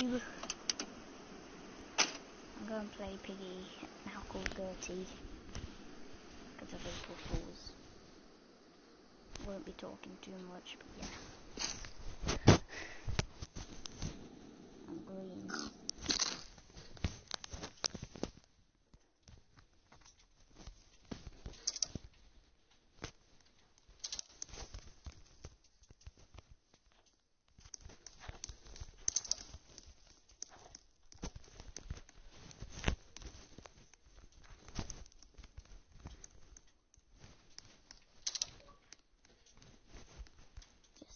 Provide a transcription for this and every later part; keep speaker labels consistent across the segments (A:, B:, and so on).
A: I'm going to play Piggy, now called Gertie, because of April Fools. Won't be talking too much, but yeah. I'm green.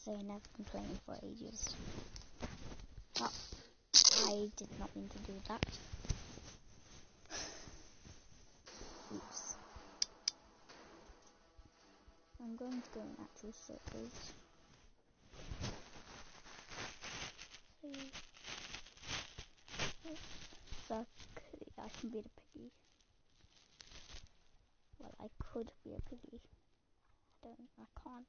A: Saying I've been playing for ages. But I did not mean to do that. Oops. I'm going to go in natural circles. Suck. I can be the piggy. Well, I could be a piggy. I don't. I can't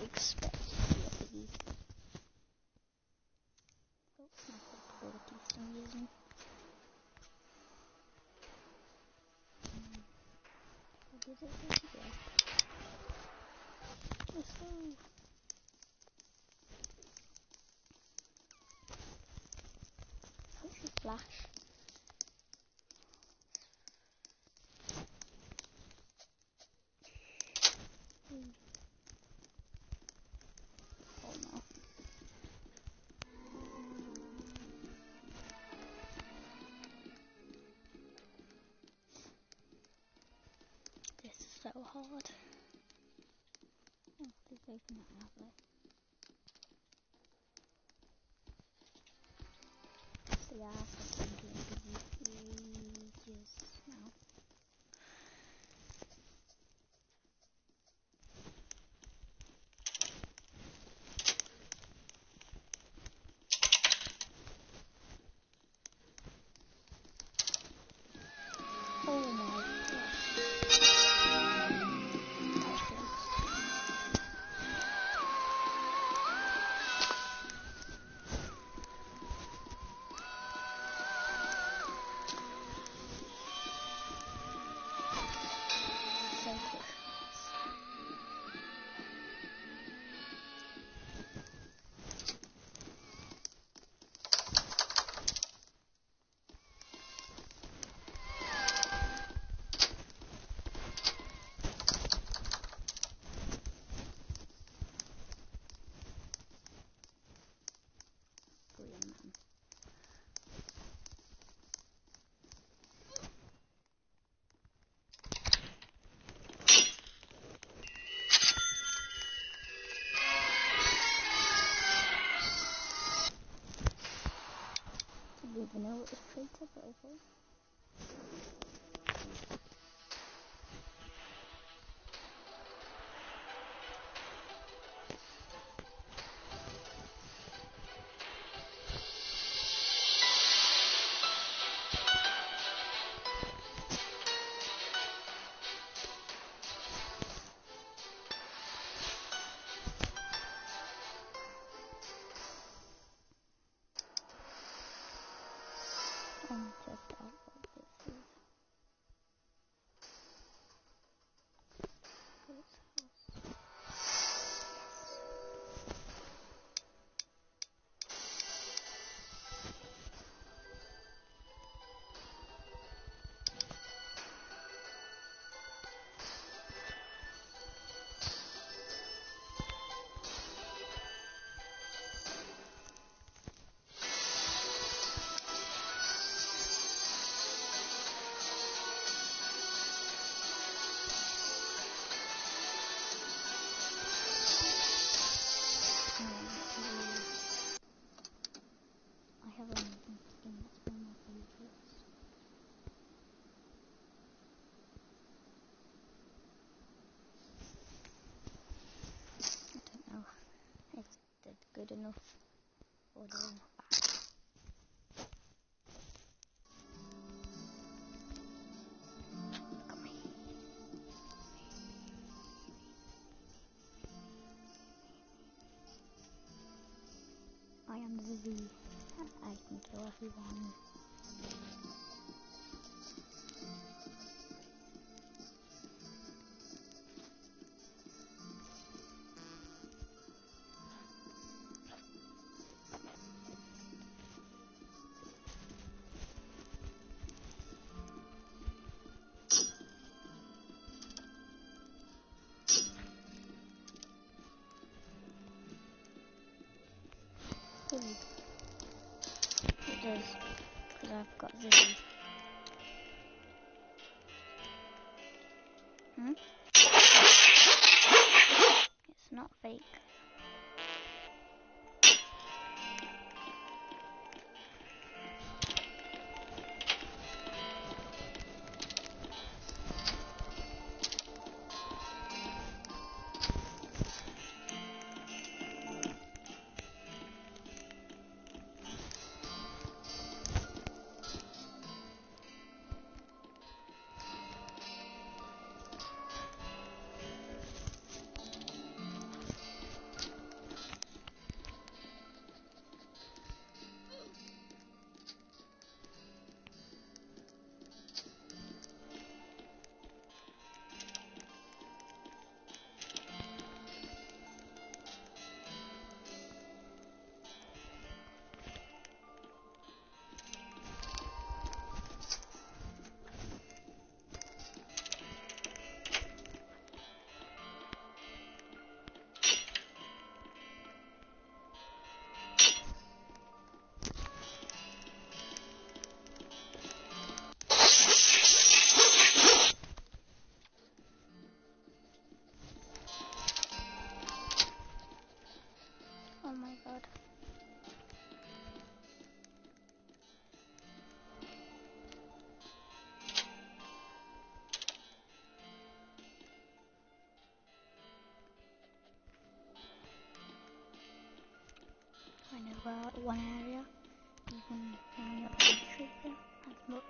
A: expect to be a piggy. Oh. What is it? Let's go. Flash. Hard. Oh, opened that though. So yeah, Didn't know it was traitor, but okay. Enough or. I am the Z. I can kill everyone. Fake. I know about one area, mm-hmm. even